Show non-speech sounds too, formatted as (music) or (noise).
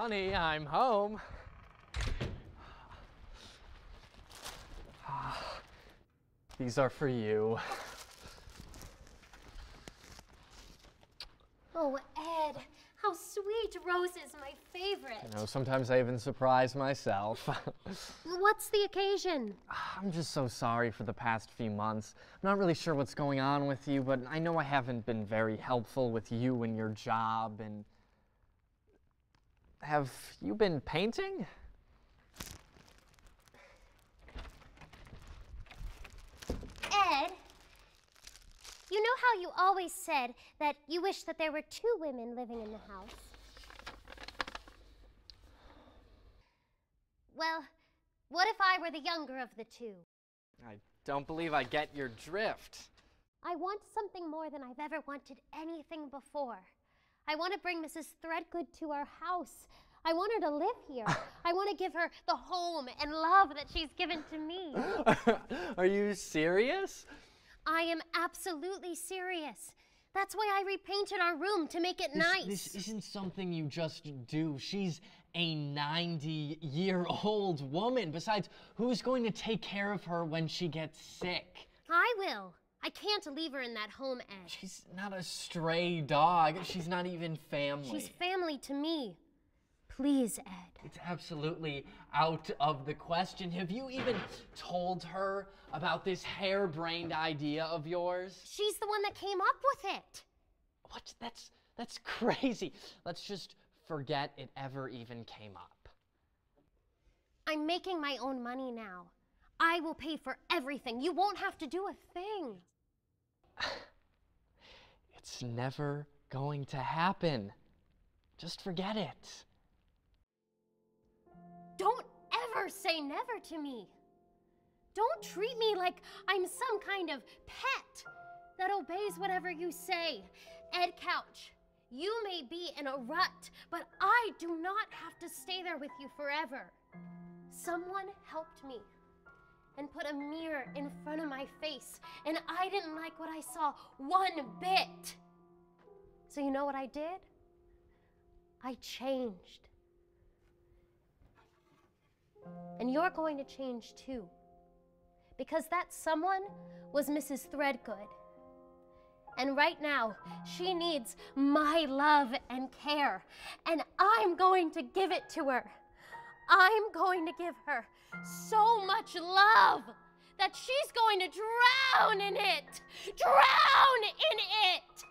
Honey, I'm home. These are for you. Oh, Ed, how sweet. Rose is my favorite. You know, sometimes I even surprise myself. (laughs) What's the occasion? I'm just so sorry for the past few months. I'm not really sure what's going on with you, but I know I haven't been very helpful with you and your job and. Have you been painting? Ed, you know how you always said that you wish that there were two women living in the house? Well, what if I were the younger of the two? I don't believe I get your drift. I want something more than I've ever wanted anything before. I want to bring Mrs. Threadgoode to our house. I want her to live here. (laughs) I want to give her the home and love that she's given to me. (laughs) Are you serious? I am absolutely serious. That's why I repainted our room to make it This- nice. This isn't something you just do. She's a 90 year old woman. Besides, who's going to take care of her when she gets sick? I will. I can't leave her in that home, Ed. She's not a stray dog. She's not even family. She's family to me. Please, Ed. It's absolutely out of the question. Have you even told her about this harebrained idea of yours? She's the one that came up with it. What? That's that's crazy. Let's just forget it ever even came up. I'm making my own money now. I will pay for everything. You won't have to do a thing. (sighs) It's never going to happen. Just forget it. Don't ever say never to me. Don't treat me like I'm some kind of pet that obeys whatever you say. Ed Couch, you may be in a rut, but I do not have to stay there with you forever. Someone helped me and put a mirror in front of my face, and I didn't like what I saw one bit. So, you know what I did? I changed. And you're going to change too. Because that someone was Mrs. Threadgoode. And right now, she needs my love and care. And I'm going to give it to her. I'm going to give her so much love that she's going to drown in it. Drown in it.